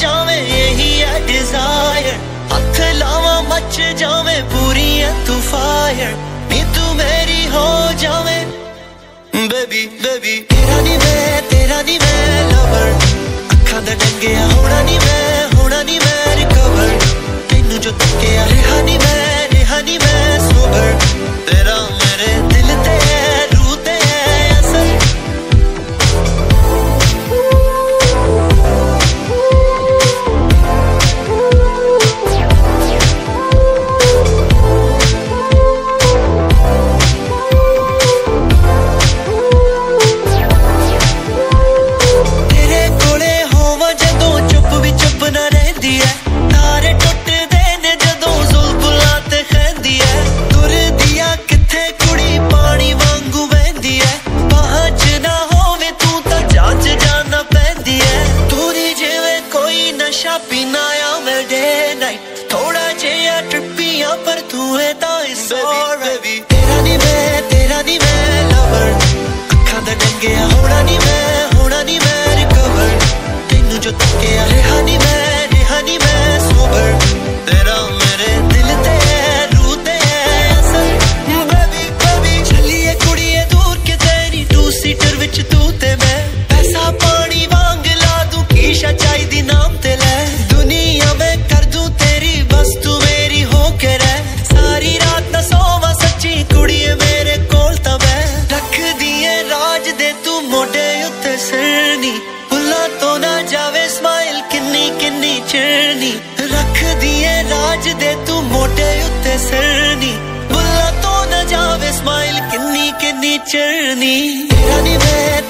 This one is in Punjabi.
जावे, यही है डिज़ायर हथ लावा मच जावे, पूरी है तू फायर नी तू मेरी हो जावे। बेबी बेबी तेरा नी मैं, तेरा नी मैं लवर अखा दंगे होना ਪਰ ਤੂੰ ਹੈ ਤਾਂ ਇਟਸ ਆਲਰਾਈਟ ਤੇਰਾ ਨਹੀਂ ਮੈਂ ਤੇਰਾ ਨਹੀਂ ਮੈਂ ਅੱਖਾਂ ਦਾ ਡੰਗਿਆ ਹੋਣਾ ਨਹੀਂ ਮੈਂ ਹੋਣਾ ਨਹੀਂ ਮੈਂ ਰਿਕਵਰ ਤੈਨੂੰ ਜੋ ਤੱਕਿਆ ਸ਼ੇਰਨੀ ਰੱਖਦੀ ਏ ਰਾਜ ਦੇ ਤੂੰ ਮੋਢੇ ਉੱਤੇ ਸਿਰਨੀ। ਬੁੱਲਾ ਤੋਂ ਨਾ ਜਾਵੇ ਸਮਾਈਲ ਕਿੰਨੀ ਕਿੰਨੀ ਚਰਨੀ। ਤੇਰਾ ਨਹੀਂ ਮੈਂ